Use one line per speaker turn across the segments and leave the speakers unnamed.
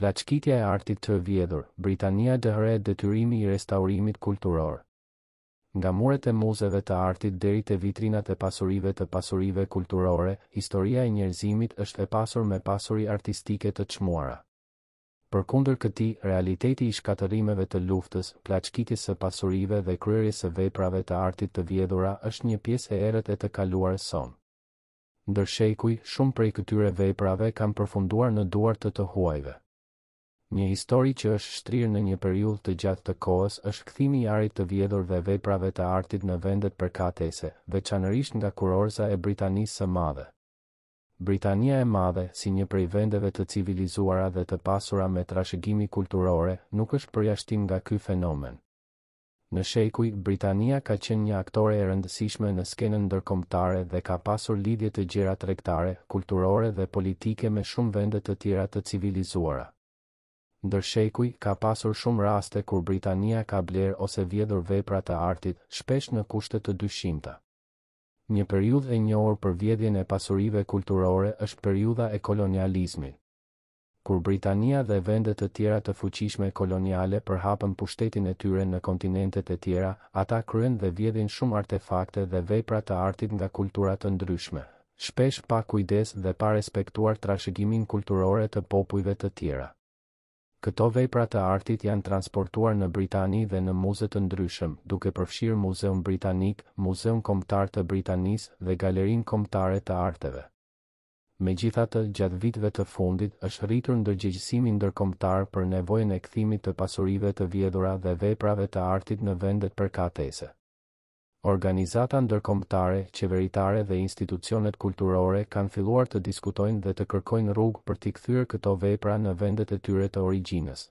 Plaçkitja e artit të vjedhur, Britania dhe Detyrimi i restaurimit kulturor Nga muret e muzeve të artit deri te vitrinat e pasurive të pasurive kulturore, historia e njerëzimit është e pasur me pasuri artistike të çmuara. Përkundër këtij, realiteti i shkatërrimeve të luftës, plaçkitjes së pasurive dhe kryerjes së veprave të artit të vjedhura është një pjesë e errët e të kaluarës sonë. Ndër shekuj, shumë prej këtyre veprave kanë përfunduar në duar të të huajve. Një histori që është shtrirë në një periudhë të gjatë të kohës është kthimi i arit të vjedhur dhe veprave të artit në vendet përkatëse, veçanërisht nga kurorëza e Britanisë së Madhe. Britania e Madhe, si një prej vendeve të civilizuara dhe të pasura me trashëgimi kulturore, nuk është përjashtim nga ky fenomen. Në shekuj, Britania ka qenë një aktore e rëndësishme në skenën ndërkombëtare dhe ka pasur lidhje të gjera tregtare, kulturore dhe politike me shumë vende të tjera të civilizuara. Ndër shekuj, ka pasur shumë raste kur Britania ka blerë ose vjedhur vepra të artit, shpesh në kushte të dyshimta. Një periudhë e njohur për vjedhjen e pasurive kulturore është periudha e kolonializmit. Kur Britania dhe vende të tjera të fuqishme koloniale përhapën pushtetin e tyre në kontinentet e tjera, ata kryen dhe vjedhin shumë artefakte dhe vepra të artit nga kultura të ndryshme, shpesh pa kujdes dhe pa respektuar trashëgiminë kulturore të popujve të tjera. Këto vepra të artit janë transportuar në Britani dhe në muze të ndryshëm, duke përfshirë Muzeun Britanik, Muzeun Kombëtar të Britanisë dhe Galerinë Kombëtare të Arteve. Megjithatë, gjatë viteve të fundit është rritur ndërgjegjësimi ndërkombëtar për nevojën e kthimit të pasurive të vjedhura dhe veprave të artit në vendet përkatëse. Organizata ndërkombëtare, qeveritare dhe institucionet kulturore kanë filluar të diskutojnë dhe të kërkojnë rrugë për t'i kthyer këto vepra në vendet e tyre të origjinës.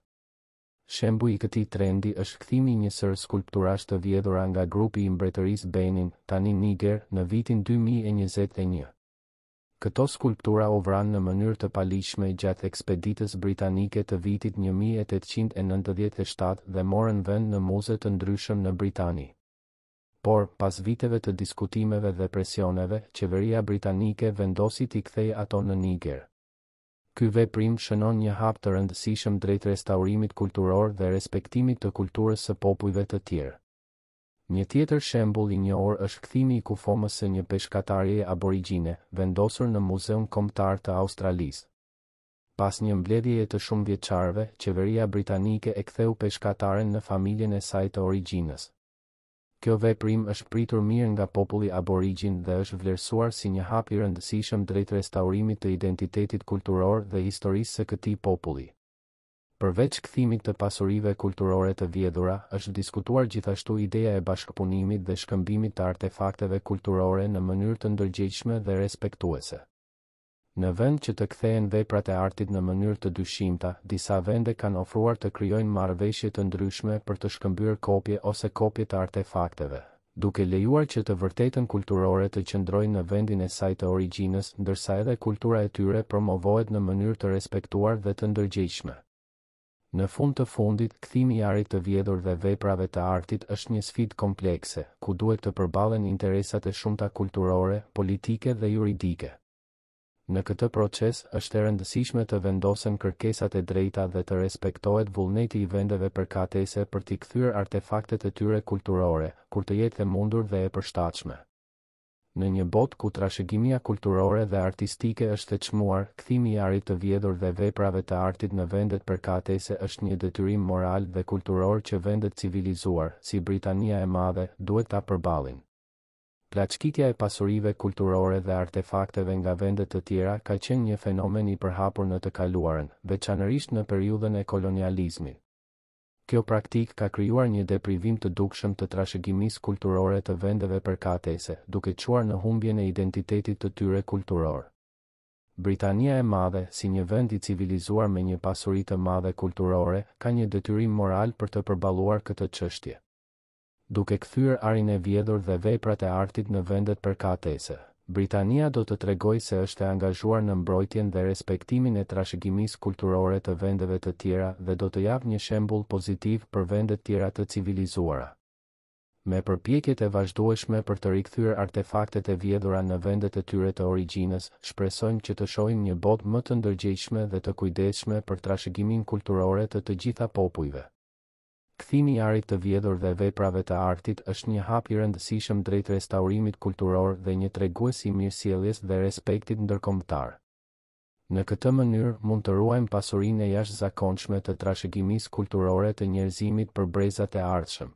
Shembuj i këtij trendi është kthimi i një sërë skulpturash të vjedhura nga grupi i Mbretërisë Benin, tani Niger, në vitin dy mijë e njëzet e një. Këto skulptura u vranë në mënyrë të paligjshme gjatë ekspeditës britanike të vitit një mijë e tetëqind e nëntëdhjetë e shtatë dhe morën vend në muze të ndryshëm në Britani. Por, pas viteve të diskutimeve dhe presioneve, qeveria britanike vendosi t'i kthejë ato në Niger. Ky veprim shënon një hap të rëndësishëm drejt restaurimit kulturor dhe respektimit të kulturës së popujve të tjerë. Një tjetër shembull i njohur është kthimi i kufomës së një peshkatareje aborigjine, vendosur në Muzeun Kombëtar të Australisë. Pas një mbledhjeje të shumëvjeçarëve, qeveria britanike e ktheu peshkataren në familjen e saj të origjinës. Kjo veprim është pritur mirë nga populli aborigjin dhe është vlerësuar si një hap i rëndësishëm drejt restaurimit të identitetit kulturor dhe historisë së këtij populli. Përveç kthimit të pasurive kulturore të vjedhura, është diskutuar gjithashtu ideja e bashkëpunimit dhe shkëmbimit të artefakteve kulturore në mënyrë të ndërgjegjshme dhe respektuese. Në vend që të kthehen veprat e artit në mënyrë të dyshimta, disa vende kanë ofruar të krijojnë marrëveshje të ndryshme për të shkëmbyer kopje ose kopje të artefakteve, duke lejuar që të vërtetën kulturore të qëndrojnë në vendin e saj të origjinës, ndërsa edhe kultura e tyre promovohet në mënyrë të respektuar dhe të ndërgjegjshme. Në fund të fundit, kthimi i arit të vjedhur dhe veprave të artit është një sfidë komplekse, ku duhet të përballen interesat e shumta kulturore, politike dhe juridike. Në këtë proces është e rëndësishme të vendosen kërkesat e drejta dhe të respektohet vullneti i vendeve përkatëse për t'i kthyer artefaktet e tyre kulturore, kur të jetë e mundur dhe e përshtatshme. Në një botë ku trashëgimia kulturore dhe artistike është e çmuar, kthimi i arit të vjedhur dhe veprave të artit në vendet përkatëse është një detyrim moral dhe kulturor që vende të civilizuara, si Britania e Madhe, duhet ta përballin. Plaçkitja e pasurive kulturore dhe artefakteve nga vende të tjera ka qenë një fenomen i përhapur në të kaluarën, veçanërisht në periudhën e kolonializmit. Kjo praktikë ka krijuar një deprivim të dukshëm të trashëgimisë kulturore të vendeve përkatëse, duke çuar në humbjen e identitetit të tyre kulturor. Britania e Madhe, si një vend i civilizuar me një pasuri të madhe kulturore, ka një detyrim moral për të përballuar këtë çështje. Duke kthyer arin e vjedhur dhe veprat e artit në vendet përkatëse, Britania do të tregojë se është e angazhuar në mbrojtjen dhe respektimin e trashëgimisë kulturore të vendeve të tjera dhe do të japë një shembull pozitiv për vendet tjera të civilizuara. Me përpjekjet e vazhdueshme për të rikthyer artefaktet e vjedhura në vendet e tyre të origjinës, shpresojmë që të shohim një botë më të ndërgjegjshme dhe të kujdesshme për trashëgiminë kulturore të të gjitha popujve. Kthimi i arit të vjedhur dhe veprave të artit është një hap i rëndësishëm drejt restaurimit kulturor dhe një tregues i mirësjelljes dhe respektit ndërkombëtar. Në këtë mënyrë mund të ruajmë pasurinë e jashtëzakonshme të trashëgimisë kulturore të njerëzimit për brezat e ardhshëm.